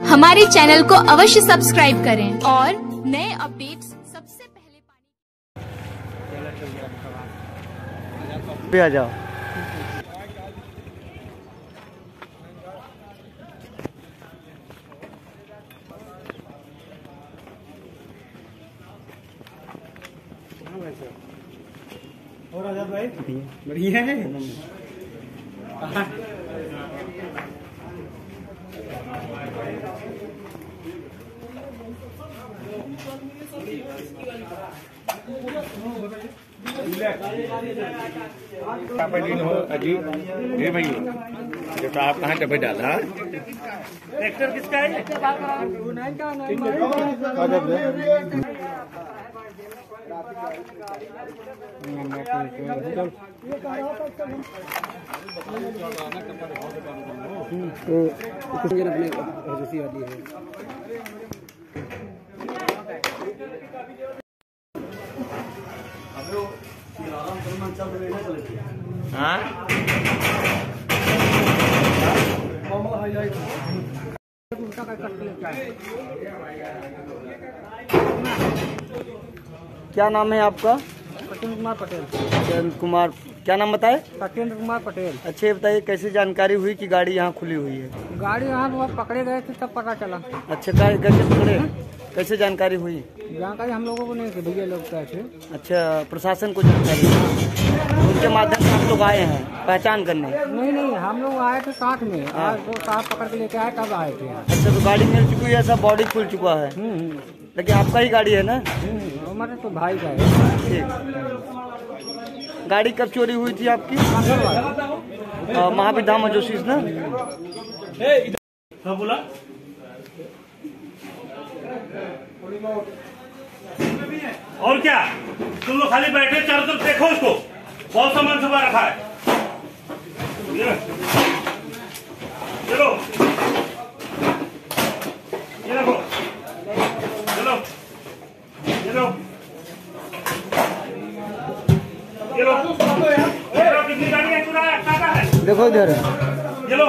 हमारे चैनल को अवश्य सब्सक्राइब करें और नए अपडेट्स सबसे पहले पाने आ जाओ। और आज़ाद भाई? बढ़िया है। ये भाई ये तो आप कहाँ डब्बे डाला ट्रैक्टर किसका है हाँ क्या नाम है आपका? सत्येंद्र कुमार पटेल। चंद कुमार। क्या नाम बताए? सत्येंद्र कुमार पटेल। अच्छे बताइए कैसे जानकारी हुई कि गाड़ी यहाँ खुली हुई है? गाड़ी यहाँ वो पकड़े गए थे तब पता चला। अच्छा कैसे पकड़े? कैसे जानकारी हुई? जानकारी हम लोगों को नहीं थी भैया लोग थे अच्छा प्रशासन को जानकारी। उनके माध्यम से हम लोग आए हैं पहचान करने? नहीं नहीं हम लोग आए थे साथ में। आज वो साहब पकड़ के लेके आए तब आए थे अच्छा तो गाड़ी मिल चुकी है सब बॉडी खुल चुका है। हम्म, हम्म, लेकिन आपका ही गाड़ी है ना? हम्म, हमारे तो भाई का है। ठीक। गाड़ी कब चोरी हुई थी आपकी? महावीर धाम जोशीस ना? हाँ बोला। और क्या? तुम लोग खाली बैठे चारों तरफ़ देखो उसको। बहुत सामान छुपा रखा है। चलो ये देखो चलो ये लो। ये लो। ये लो। कितनी गाड़ियाँ चुराया काटा है। देखो इधर। ये लो।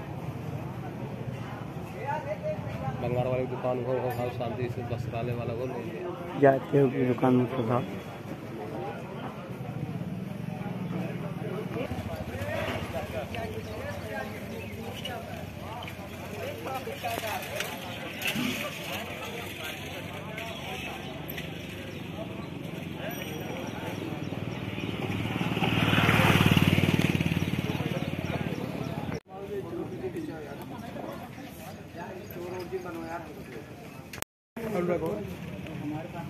बंगार वाली दुकान को हो शांति से वस्त्रालय वाला को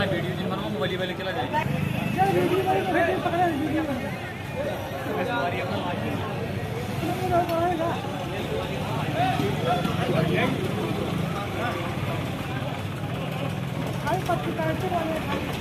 जाते हो की दुकान में सुधा Ay, pati tayo